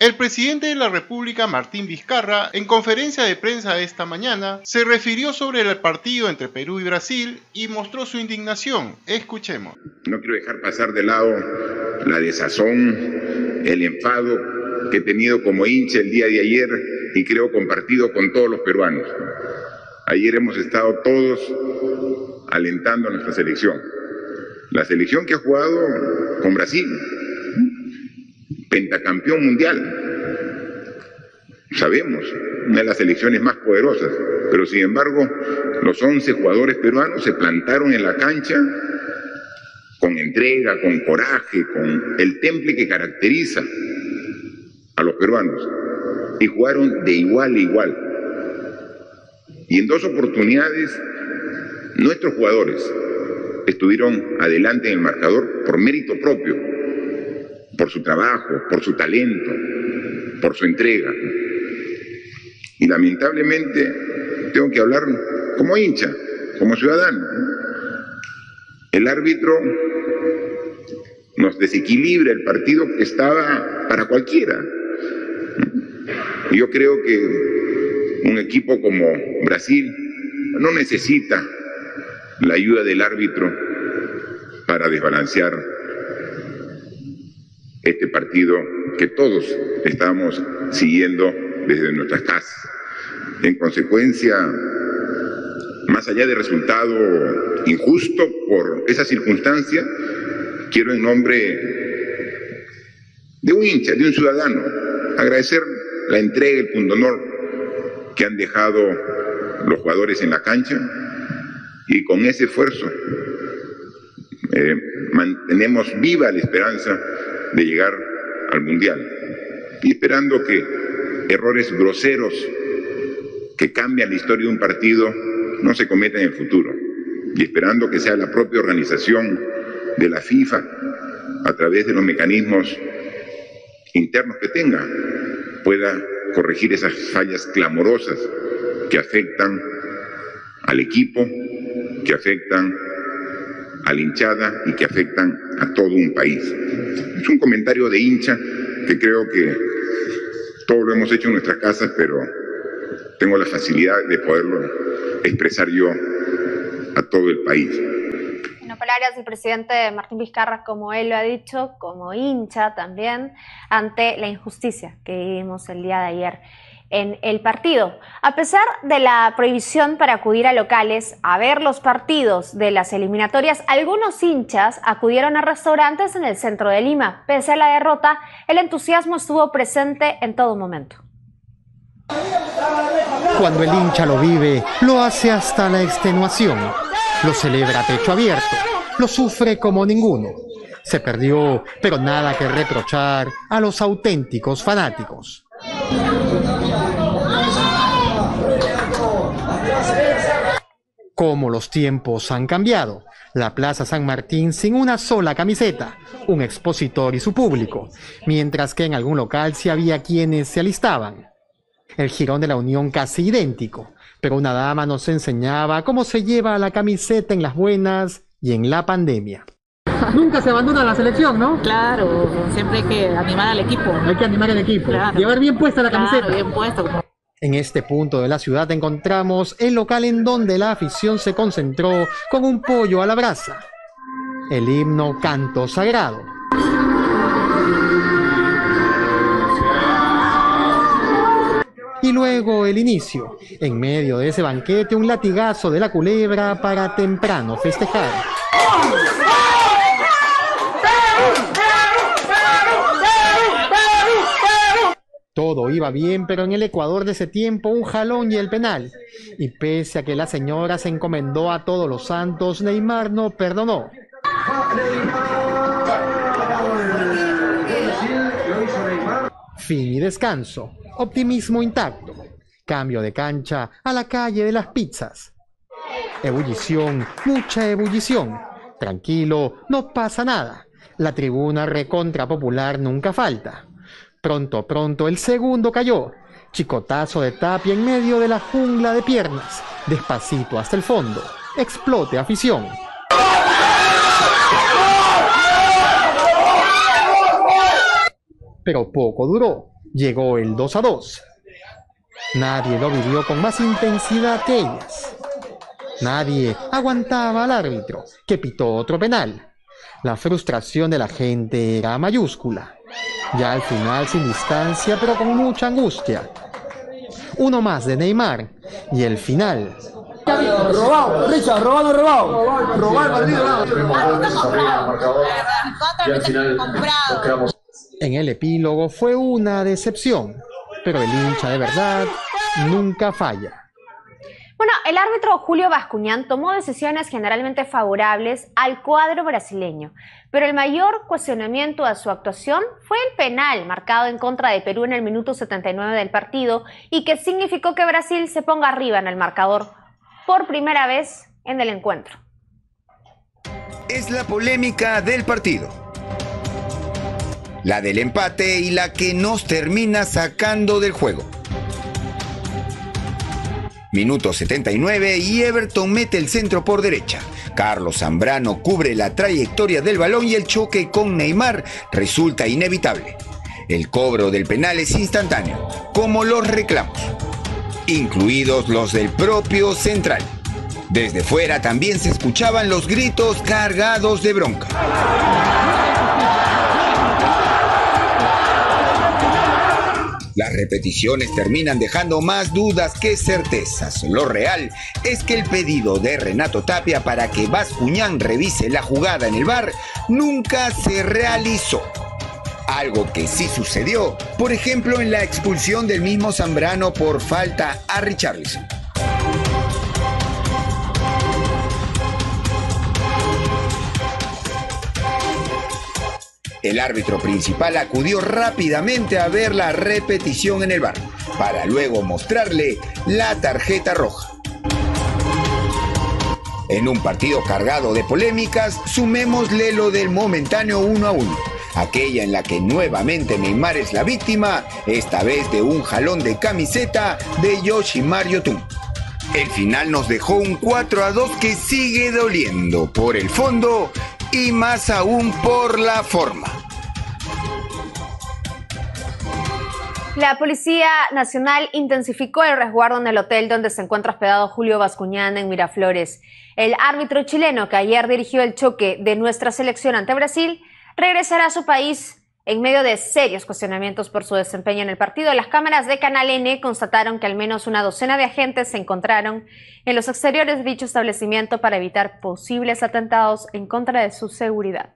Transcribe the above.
El presidente de la República, Martín Vizcarra, en conferencia de prensa esta mañana, se refirió sobre el partido entre Perú y Brasil y mostró su indignación. Escuchemos. No quiero dejar pasar de lado la desazón, el enfado que he tenido como hincha el día de ayer y creo compartido con todos los peruanos. Ayer hemos estado todos alentando a nuestra selección. La selección que ha jugado con Brasil, pentacampeón mundial. Sabemos, una de las selecciones más poderosas, pero sin embargo los 11 jugadores peruanos se plantaron en la cancha con entrega, con coraje, con el temple que caracteriza a los peruanos y jugaron de igual a igual. Y en dos oportunidades nuestros jugadores estuvieron adelante en el marcador por mérito propio, por su trabajo, por su talento, por su entrega. Y lamentablemente tengo que hablar como hincha, como ciudadano. El árbitro nos desequilibra el partido que estaba para cualquiera. Yo creo que un equipo como Brasil no necesita la ayuda del árbitro para desbalancear este partido que todos estamos siguiendo desde nuestras casas. En consecuencia, más allá del resultado injusto por esa circunstancia, quiero en nombre de un hincha, de un ciudadano, agradecer la entrega, el pundonor que han dejado los jugadores en la cancha y con ese esfuerzo eh, mantenemos viva la esperanza de llegar al Mundial. Y esperando que errores groseros que cambian la historia de un partido no se cometan en el futuro. Y esperando que sea la propia organización de la FIFA a través de los mecanismos internos que tenga pueda corregir esas fallas clamorosas que afectan al equipo, que afectan a la hinchada y que afectan a todo un país. Es un comentario de hincha que creo que todo lo hemos hecho en nuestras casas, pero tengo la facilidad de poderlo expresar yo a todo el país. Bueno, palabras del presidente Martín Vizcarra, como él lo ha dicho, como hincha también, ante la injusticia que vivimos el día de ayer en el partido. A pesar de la prohibición para acudir a locales a ver los partidos de las eliminatorias, algunos hinchas acudieron a restaurantes en el centro de Lima. Pese a la derrota, el entusiasmo estuvo presente en todo momento. Cuando el hincha lo vive, lo hace hasta la extenuación. Lo celebra a pecho abierto, lo sufre como ninguno. Se perdió, pero nada que reprochar a los auténticos fanáticos. Como los tiempos han cambiado, la Plaza San Martín sin una sola camiseta, un expositor y su público, mientras que en algún local sí había quienes se alistaban. El jirón de la Unión casi idéntico, pero una dama nos enseñaba cómo se lleva la camiseta en las buenas y en la pandemia. Nunca se abandona la selección, ¿no? Claro, siempre hay que animar al equipo. Hay que animar al equipo. Llevar bien puesta la camiseta. Claro, bien puesta. En este punto de la ciudad encontramos el local en donde la afición se concentró con un pollo a la brasa. El himno Canto Sagrado. Y luego el inicio. En medio de ese banquete un latigazo de la culebra para temprano festejar. Todo iba bien, pero en el Ecuador de ese tiempo un jalón y el penal. Y pese a que la señora se encomendó a todos los santos, Neymar no perdonó. Fin y descanso. Optimismo intacto. Cambio de cancha a la calle de las pizzas. Ebullición, mucha ebullición. Tranquilo, no pasa nada. La tribuna recontra popular nunca falta. Pronto, pronto, el segundo cayó. Chicotazo de tapia en medio de la jungla de piernas. Despacito hasta el fondo. Explote afición. Pero poco duró. Llegó el 2 a 2. Nadie lo vivió con más intensidad que ellas. Nadie aguantaba al árbitro, que pitó otro penal. La frustración de la gente era mayúscula. Ya al final sin distancia, pero con mucha angustia. Uno más de Neymar y el final. Robado, Richard, robado, robado. Robado En el epílogo fue una decepción, pero el hincha de verdad nunca falla. Bueno, el árbitro Julio Bascuñán tomó decisiones generalmente favorables al cuadro brasileño, pero el mayor cuestionamiento a su actuación fue el penal marcado en contra de Perú en el minuto 79 del partido y que significó que Brasil se ponga arriba en el marcador por primera vez en el encuentro. Es la polémica del partido. La del empate y la que nos termina sacando del juego. Minuto 79 y Everton mete el centro por derecha. Carlos Zambrano cubre la trayectoria del balón y el choque con Neymar resulta inevitable. El cobro del penal es instantáneo, como los reclamos, incluidos los del propio central. Desde fuera también se escuchaban los gritos cargados de bronca. Las repeticiones terminan dejando más dudas que certezas. Lo real es que el pedido de Renato Tapia para que Bascuñán revise la jugada en el bar nunca se realizó. Algo que sí sucedió, por ejemplo, en la expulsión del mismo Zambrano por falta a Richarlison. El árbitro principal acudió rápidamente a ver la repetición en el bar, para luego mostrarle la tarjeta roja. En un partido cargado de polémicas, sumémosle lo del momentáneo 1 a 1, aquella en la que nuevamente Neymar es la víctima, esta vez de un jalón de camiseta de Yoshimar Yotun. El final nos dejó un 4 a 2 que sigue doliendo por el fondo y más aún por la forma. La Policía Nacional intensificó el resguardo en el hotel donde se encuentra hospedado Julio Bascuñán en Miraflores. El árbitro chileno que ayer dirigió el choque de nuestra selección ante Brasil regresará a su país en medio de serios cuestionamientos por su desempeño en el partido. Las cámaras de Canal N constataron que al menos una docena de agentes se encontraron en los exteriores de dicho establecimiento para evitar posibles atentados en contra de su seguridad.